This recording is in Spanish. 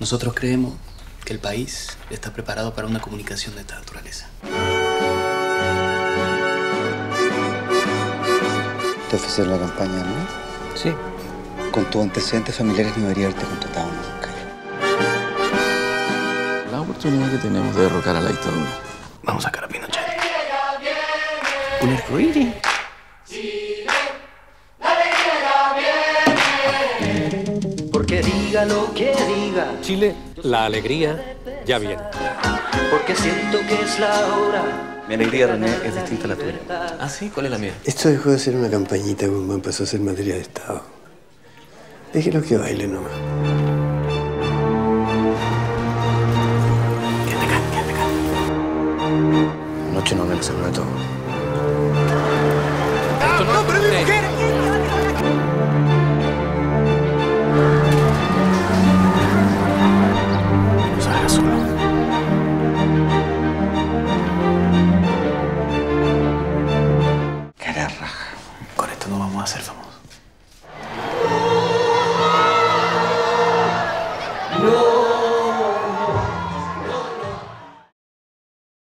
Nosotros creemos que el país está preparado para una comunicación de esta naturaleza. ¿Te ofrecieron la campaña, no? Sí. Con tus antecedentes familiares no debería haberte contratado nunca. La oportunidad que tenemos de derrocar a la dictadura. Vamos a sacar a Pinochet. ¿Un Porque diga lo que diga, Chile, la alegría ya viene. porque siento que es la hora. Mi alegría, René, es distinta a la tuya. ¿Ah, sí? ¿Cuál es la mía? Esto dejó de ser una campañita como pasó a ser materia de Estado. Déjelo que baile nomás. Anoche no me lo todo. esto no vamos a ser famosos.